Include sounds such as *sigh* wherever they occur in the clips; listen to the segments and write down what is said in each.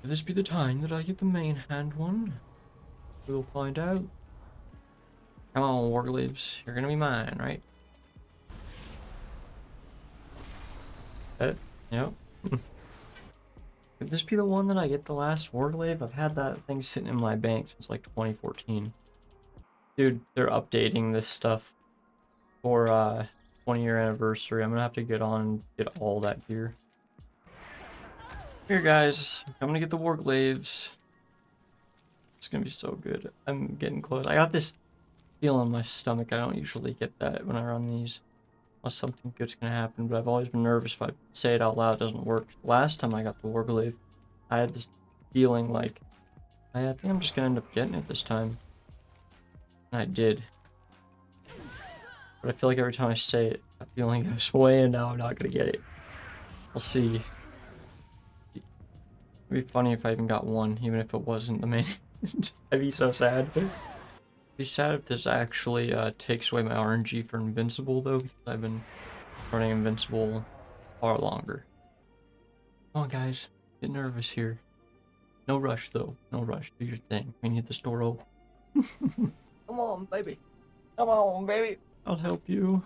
Could this be the time that I get the main hand one? We'll find out. Come on, Warglaives. You're gonna be mine, right? That, *laughs* yep. Could this be the one that I get the last Warglaive? I've had that thing sitting in my bank since like 2014. Dude, they're updating this stuff for uh 20 year anniversary. I'm gonna have to get on and get all that gear. Here guys, I'm gonna get the Warglaives. It's gonna be so good. I'm getting close. I got this feeling in my stomach. I don't usually get that when I run these. Unless something good's gonna happen, but I've always been nervous if I say it out loud, it doesn't work. Last time I got the war Warglaive, I had this feeling like, I think I'm just gonna end up getting it this time. And I did. But I feel like every time I say it, that feeling *laughs* goes away and now I'm not gonna get it. We'll see. It'd be funny if I even got one, even if it wasn't the main. I'd *laughs* be so sad. It'd be sad if this actually uh, takes away my RNG for Invincible though, because I've been running Invincible far longer. Come on guys, get nervous here. No rush though, no rush, do your thing. We need the store open. *laughs* Come on, baby. Come on, baby. I'll help you.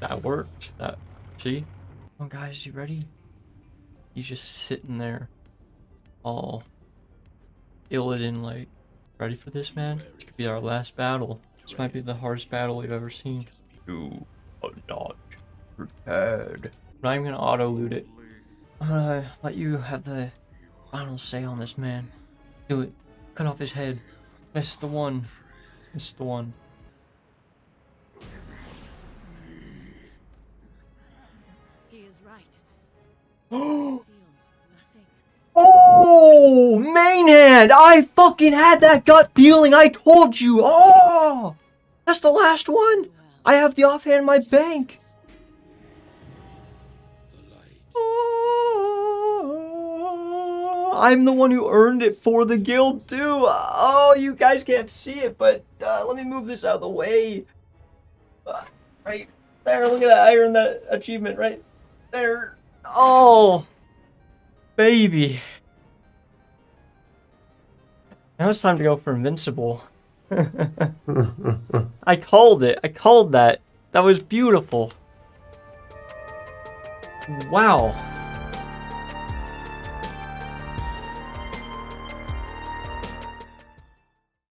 That worked. That see? On guys, you ready? He's just sitting there all Illidan like ready for this man? This could be our last battle. This might be the hardest battle we've ever seen. You are not prepared. I'm gonna auto loot it. I'm gonna let you have the final say on this man. Do it. Cut off his head. This is the one. This is the one. He is right. *gasps* Oh, Feel oh, main hand! I fucking had that gut feeling. I told you. Oh, that's the last one. I have the offhand in my bank. Oh, I'm the one who earned it for the guild too. Oh, you guys can't see it, but uh, let me move this out of the way. Uh, right there, look at that. I earned that achievement right there. Oh, baby. Now it's time to go for invincible. *laughs* I called it. I called that. That was beautiful. Wow.